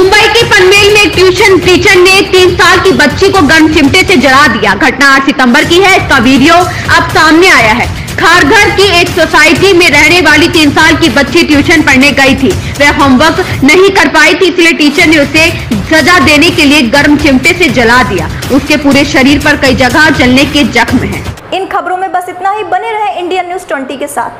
मुंबई के पनवेल में एक ट्यूशन टीचर ने तीन साल की बच्ची को गर्म चिमटे से जला दिया। घटना आठ सितंबर की है। इसका वीडियो अब सामने आया है। खारघर की एक सोसाइटी में रहने वाली तीन साल की बच्ची ट्यूशन पढ़ने गई थी। वह होमवर्क नहीं कर पाई थी, इसलिए टीचर ने उसे सजा देने के लिए गर्म चिमटे से जला दिया। उसके पूरे शरीर पर कई जगह जलने के जख्म हैं। इन खबरों में बस इतना ही। बने रहे इंडियन न्यूज़ ट्वेंटी के साथ।